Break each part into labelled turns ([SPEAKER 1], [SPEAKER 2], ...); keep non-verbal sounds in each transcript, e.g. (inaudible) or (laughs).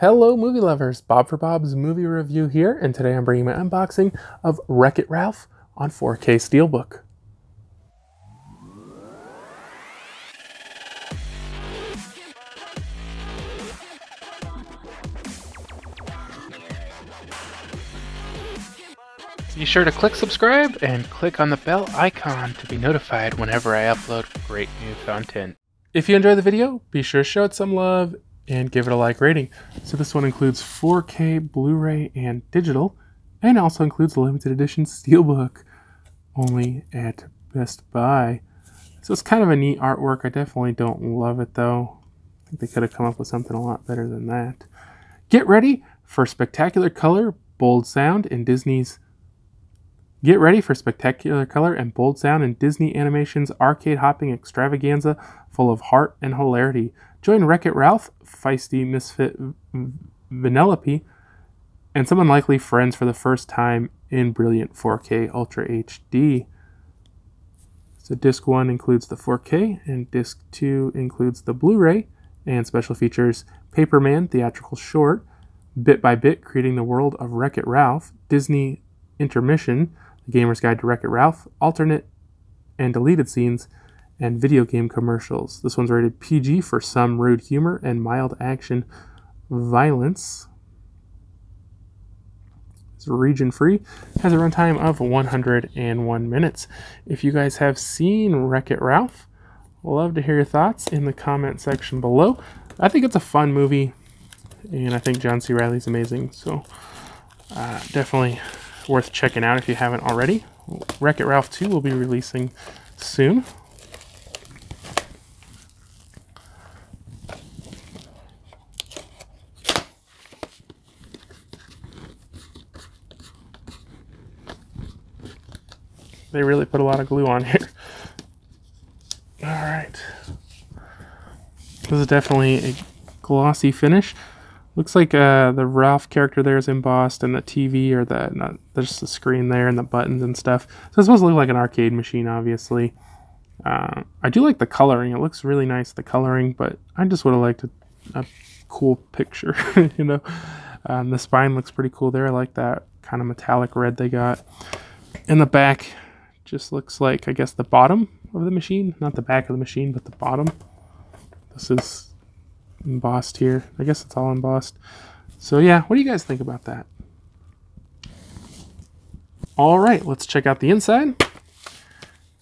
[SPEAKER 1] Hello, movie lovers. Bob for Bob's movie review here, and today I'm bringing my unboxing of Wreck It Ralph on 4K Steelbook. Be sure to click subscribe and click on the bell icon to be notified whenever I upload great new content. If you enjoy the video, be sure to show it some love and give it a like rating. So this one includes 4K, Blu-ray, and digital, and also includes a limited edition steelbook, only at Best Buy. So it's kind of a neat artwork. I definitely don't love it though. I think they could have come up with something a lot better than that. Get ready for spectacular color, bold sound, and Disney's Get ready for spectacular color and bold sound in Disney Animation's arcade hopping extravaganza full of heart and hilarity. Join Wreck It Ralph, feisty misfit Vanellope, and some unlikely friends for the first time in brilliant 4K Ultra HD. So, disc 1 includes the 4K, and disc 2 includes the Blu ray and special features Paperman Theatrical Short, Bit by Bit Creating the World of Wreck It Ralph, Disney Intermission, The Gamer's Guide to Wreck It Ralph, alternate and deleted scenes, and video game commercials. This one's rated PG for some rude humor and mild action violence. It's region free, has a runtime of 101 minutes. If you guys have seen Wreck It Ralph, love to hear your thoughts in the comment section below. I think it's a fun movie, and I think John C. Reilly's amazing, so uh, definitely worth checking out if you haven't already. Wreck It Ralph 2 will be releasing soon. They really put a lot of glue on here. All right. This is definitely a glossy finish. Looks like uh, the Ralph character there is embossed, and the TV or the not, there's the screen there and the buttons and stuff. So it's supposed to look like an arcade machine, obviously. Uh, I do like the coloring; it looks really nice, the coloring. But I just would have liked a, a, cool picture, (laughs) you know. Um, the spine looks pretty cool there. I like that kind of metallic red they got. In the back, just looks like, I guess, the bottom of the machine. Not the back of the machine, but the bottom. This is embossed here. I guess it's all embossed. So yeah, what do you guys think about that? All right, let's check out the inside.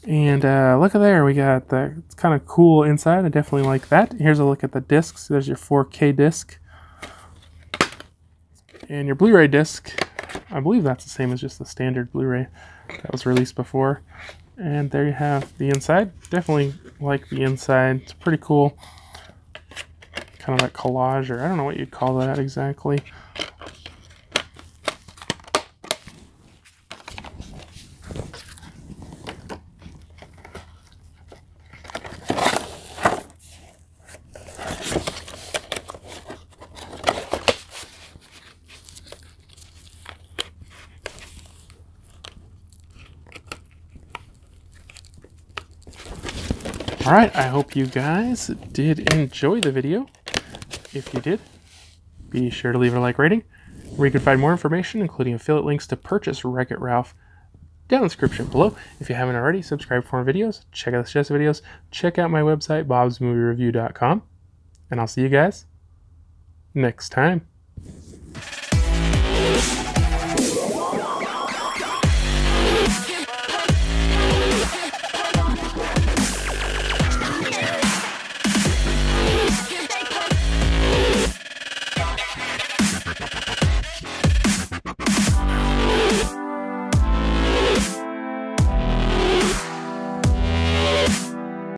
[SPEAKER 1] And uh, look at there, we got the kind of cool inside. I definitely like that. Here's a look at the discs. There's your 4K disc. And your Blu-ray disc. I believe that's the same as just the standard Blu-ray that was released before. And there you have the inside. Definitely like the inside. It's pretty cool. Kind of that collage, or I don't know what you'd call that exactly. Alright, I hope you guys did enjoy the video. If you did, be sure to leave a like rating, where you can find more information, including affiliate links to purchase Wreck-It Ralph down in the description below. If you haven't already, subscribe for more videos, check out the suggested videos, check out my website, bobsmoviereview.com, and I'll see you guys next time.